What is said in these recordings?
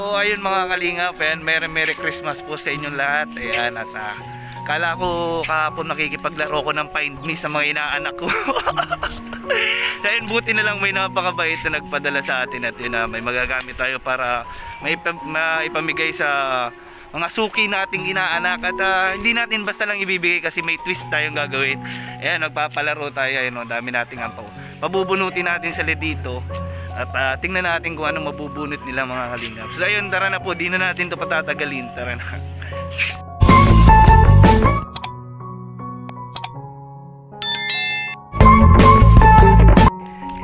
So ayun mga kalingap, ayan, Merry Merry Christmas po sa inyong lahat. Ayan at ah, kala ko kahapon nakikipaglaro ko ng Find Me sa mga inaanak ko. Dahil buti na lang may napakabait na nagpadala sa atin at yun na may magagamit tayo para maipam- maipamigay sa mga suki nating inaanak at ah, hindi natin basta lang ibibigay kasi may twist tayong gagawin. Ayan, nagpapalaro tayo, ayun, oh, dami nating ampaw. Pabubunutin natin sa dito at ah, tingnan natin kung anong mabubunot nila mga kalingap. So ayun, tara na po, di na natin to patatagalin. Tara na.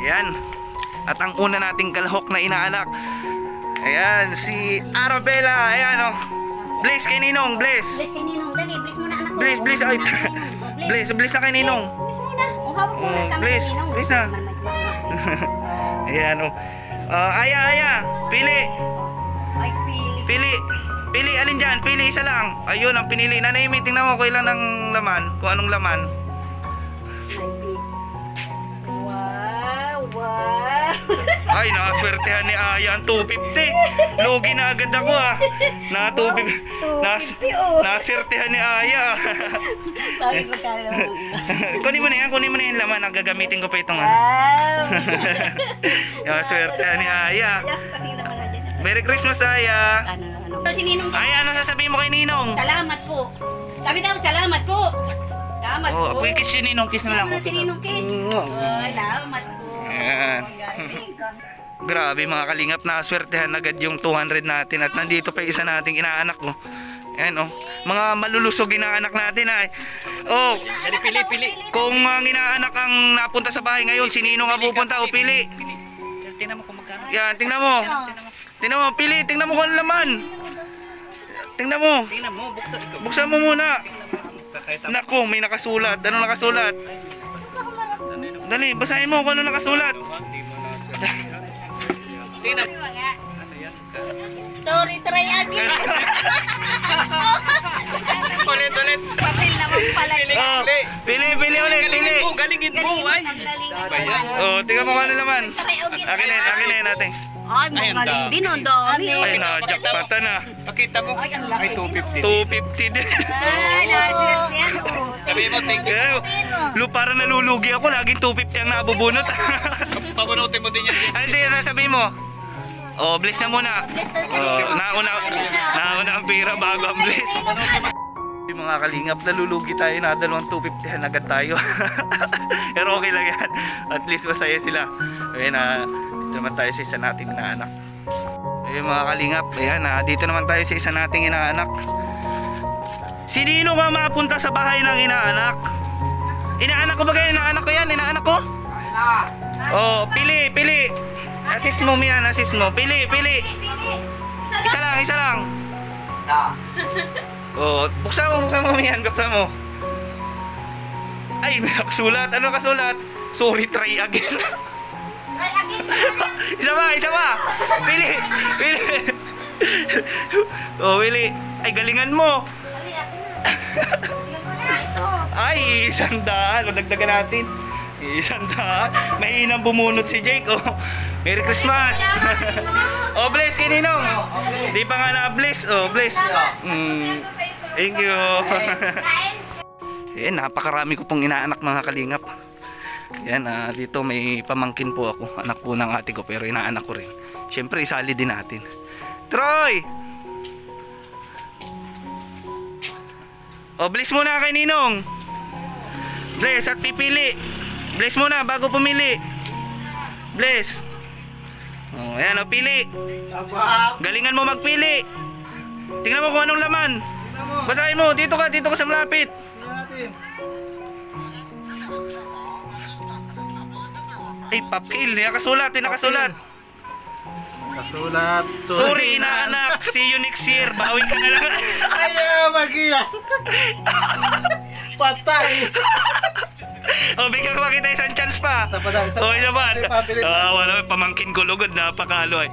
Ayan. At ang una nating kalahok na inaanak. Ayan, si Arabella. Ayan, oh. Bless kay Ninong, bless. Bless si Ninong, dali, bless muna anak ko. Bless, bless. Ay, bless. bless, bless na kay Ninong. Bless muna. O, hawak mo Mm, bless, bless na. Ayan, oh. Ah, aya, aya. Pili. Ay, pili. Pili. Pili, alin dyan? Pili isa lang. Ayun, ang pinili. Nanay, may tingnan mo kung ilan ang laman. Kung anong laman. Ay, nakaswertehan ni Aya ang 250. Lugi na agad ako ah. Na 250. Nas, 250, oh. naswertehan ni Aya. Kunin mo na yan, kunin mo na yung laman. Ang gagamitin ko pa itong ah. Wow. Nakaswertehan ni Aya. Merry Christmas, Aya. Ano, ano? Si Ninong, Ay, ano sasabihin mo kay Ninong? salamat po. Sabi daw, salamat po. Salamat Oh, po. apoy kiss si Ninong, kiss na lang. Kiss na si Ninong, kiss. Ay, salamat po. Ayan. Grabe mga kalingap, naswertehan agad yung 200 natin at nandito pa yung isa nating inaanak ko. Ayan oh, mga malulusog inaanak natin ay. Oh, pili pili. Kung ang inaanak ang napunta sa bahay ngayon, si Ninong ang pupunta o pili. Tingnan mo kung magkano. Yan, tingnan mo. Tingnan mo, pili, tingnan mo kung ano laman. Tingnan mo. Tingnan mo, buksan ito. Buksan mo muna. Naku, may nakasulat. Ano nakasulat? Dali, basahin mo kung ano nakasulat. Tingnan? Sorry, try again. Ulit, ulit. Papel naman pala. Oh, pili, pili ulit, pili. Galingin mo, galingin mo. Ay. Oh, tingnan mo kung ano again. Akin na, akin na natin. Ay, magaling din, ang dami. Ay, na-jackpotan na. Pakita mo. Ay, ang laki. Ay, 250. 250 din. Ay. Sabi mo, thank you. Lu, para nalulugi ako. Laging 250 ang nabubunot. Pabunutin mo din yan. Ano hindi na sabihin mo? Oh, bless na muna. Na Oh, nauna, nauna ang pira bago ang bless. Mga kalingap, nalulugi tayo na dalawang 250 agad tayo. Pero okay lang yan. At least masaya sila. Ayun na, dito naman tayo sa isa nating inaanak. Ayun mga kalingap, ayan na, dito naman tayo sa isa nating inaanak. Sinino ba mapunta sa bahay ng inaanak? Inaanak ko ba kayo? Inaanak ko yan? Inaanak ko? Oh, pili, pili. Assist mo miyan, assist mo. Pili, pili. Isa lang, isa lang. Oh, buksan mo, buksan mo miyan, buksan mo. Ay, may nakasulat. Ano nakasulat? Sorry, try again. isa pa, isa pa. Pili, pili. oh, pili. Ay, galingan mo. Ay, isang daan. O, dagdagan natin. Isang daan. Mahinang bumunot si Jake. Oh, Merry Christmas. oh, bless kay Ninong. Di pa nga na-bless. Oh, bless. Mm, thank you. Ayan, napakarami ko pong inaanak mga kalingap. Yan, ah, dito may pamangkin po ako. Anak po ng ate ko pero inaanak ko rin. Siyempre, isali din natin. Troy! Oh, bless muna kay Ninong. Bless at pipili. Bless muna bago pumili. Bless. Oh, ayan oh, pili. Galingan mo magpili. Tingnan mo kung anong laman. Basahin mo, dito ka, dito ka sa malapit. Ay, papel. Nakasulat, eh, nakasulat. Kasulat. Sorry, inaanak. See year. Bawi ka na lang. Ayaw, magiya. Patay. o, bigyan ko makita isang chance pa. Isa pa daw, isa O, pa. isa pa. Pilip pa, pilip pa. Ah, wala, pamangkin ko lugod. Napakalo eh.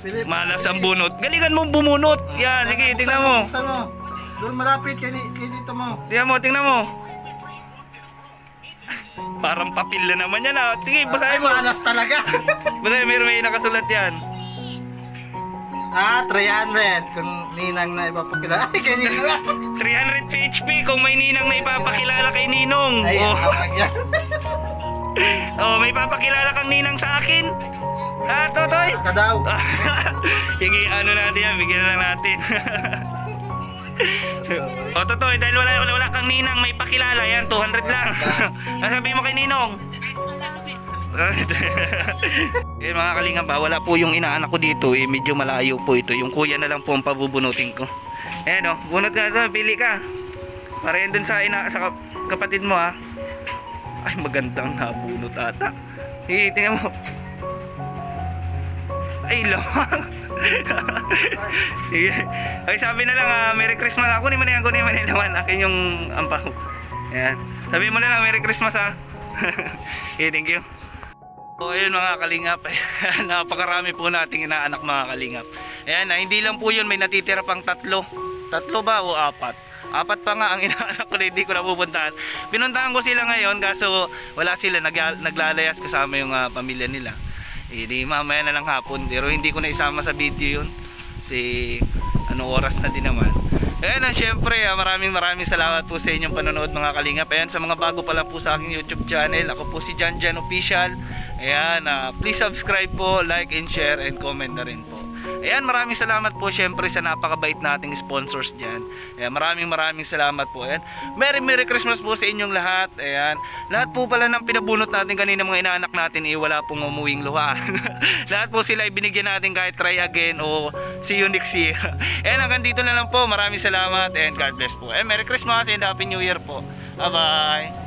Pilip. Malas ang bunot. Galingan mo bumunot. Yan, sige, tingnan mo. Buksan mo. Doon malapit kay dito mo. Tingnan mo, tingnan mo. Parang papel na naman yan ah. Sige, basahin mo. Malas talaga. Basahin, meron may nakasulat yan. Ah, 300. Kung ninang na ipapakila. Ay, kanina lang. 300 PHP kung may ninang na ipapakilala kay Ninong. Ay, Oh, oh, may papakilala kang ninang sa akin. Ha, Totoy? Ka daw. Sige, ano natin yan, bigyan na lang natin. o Totoy, dahil wala, wala, wala kang ninang, may pakilala yan, 200 lang. Ano sabi mo kay Ninong? eh mga kalingap ba, wala po yung inaanak ko dito eh, medyo malayo po ito. Yung kuya na lang po ang pabubunutin ko. Eh no, bunot ka ito, pili ka. Para yan dun sa, ina, sa kap- kapatid mo ha. Ay magandang nabunot ata. Sige, tingnan mo. Ay, lamang. Sige. Ay, sabi na lang, ah, Merry Christmas. Ako ni Manay, ako ni Manay laman. Akin yung ampaw. Ayan. Sabi mo na lang, Merry Christmas ha. okay, thank you. So ayun mga kalingap, napakarami po nating inaanak mga kalingap. Ayan, ah, hindi lang po yun, may natitira pang tatlo. Tatlo ba o apat? Apat pa nga ang inaanak ko na hindi ko napupuntahan. Pinuntahan ko sila ngayon kaso wala sila, nag naglalayas kasama yung ah, pamilya nila. Eh di mamaya na lang hapon, pero hindi ko na isama sa video yun. Kasi ano oras na din naman. Ayan, and syempre, ah, maraming maraming salamat po sa inyong panonood mga kalingap. Ayan, sa mga bago pa lang po sa aking YouTube channel, ako po si Jan Jan Official. Ayan, ah, please subscribe po, like and share and comment na rin po. Ayan, maraming salamat po syempre sa napakabait nating sponsors dyan. Ayan, maraming maraming salamat po. Ayan, Merry Merry Christmas po sa inyong lahat. Ayan, lahat po pala ng pinabunot natin kanina mga inaanak natin eh, wala pong umuwing luha. lahat po sila ibinigyan natin kahit try again o see you next year. Ayan, hanggang dito na lang po. Maraming salamat and God bless po. And Merry Christmas and Happy New Year po. Bye-bye.